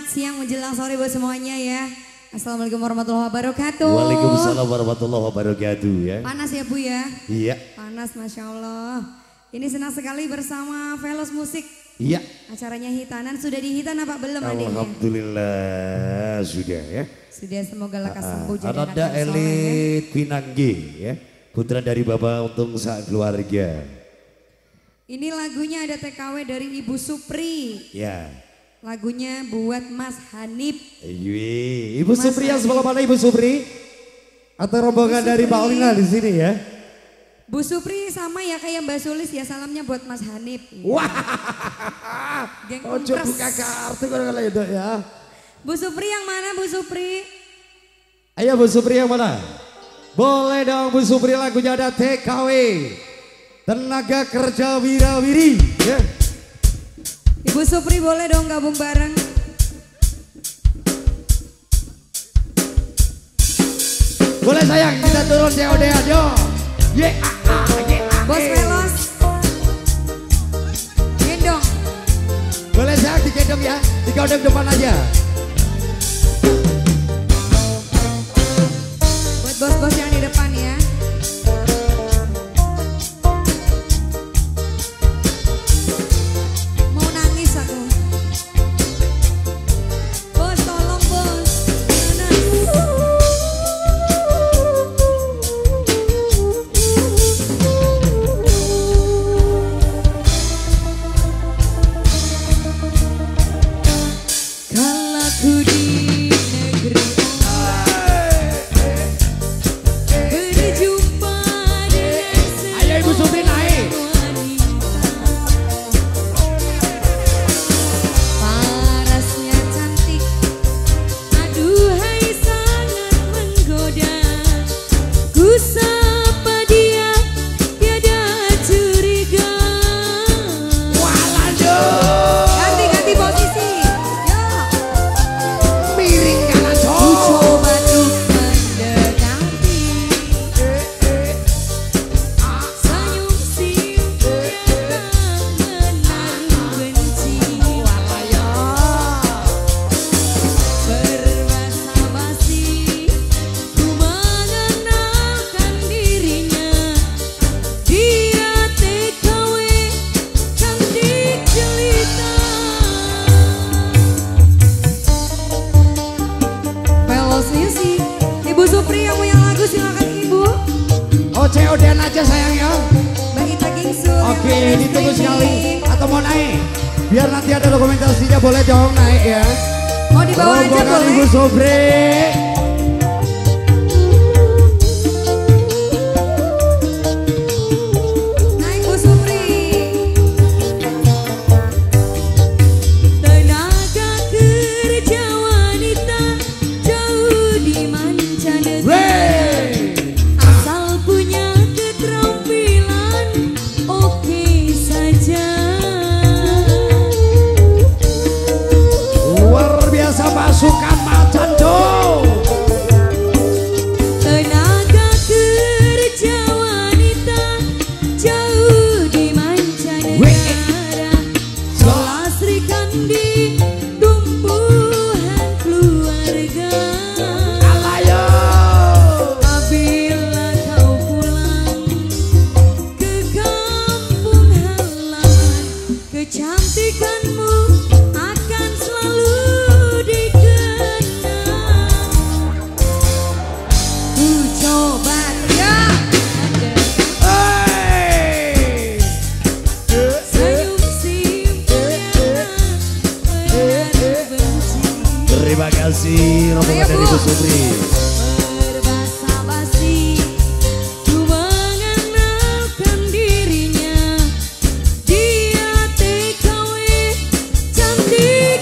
Selamat siang menjelang sore buat semuanya ya. Assalamualaikum warahmatullahi wabarakatuh. Waalaikumsalam warahmatullahi wabarakatuh ya. Panas ya Bu ya? Iya. Panas Masya Allah. Ini senang sekali bersama Velos Musik. Iya. Acaranya hitanan. Sudah dihitan apa belum adiknya? Alhamdulillah sudah ya. Sudah semoga lekas sembuh jadi anak Ananda ya. Elit Pinanggi ya. Putra dari Bapak untuk saat keluarga. Ini lagunya ada TKW dari Ibu Supri. Ya. Lagunya buat Mas Hanif. Yui. Ibu Supri yang sebelah mana Ibu Supri? Atau rombongan dari Pak Olina di sini ya? Bu Supri sama ya kayak Mbak Sulis ya salamnya buat Mas Hanif. Wah. Geng Ojo buka kartu kalau itu ya. Bu Supri yang mana Bu Supri? Ayo Bu Supri yang mana? Boleh dong Bu Supri lagunya ada TKW. Tenaga kerja wirawiri. Ya. Ibu Supri boleh dong gabung bareng. Boleh sayang kita turun COD aja. Ye ah ah ye ah. Bos. Velos. Gendong. Boleh sayang digendong ya. Digendong depan aja. Ditunggu sekali. Atau mau naik? Biar nanti ada dokumentasinya boleh dong naik ya. Mau dibawa aja boleh Ibu. Kasih rombongan Ayo, dari Bu. Ibu Supri. Cantik.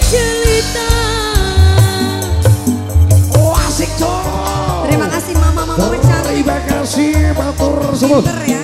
Terima kasih mama-mama mencantik Terima kasih matur semua.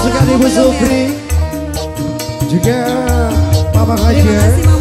sekali Bu Supri. Juga Papa Hajar eh.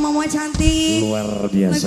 mama-mama cantik. Luar biasa.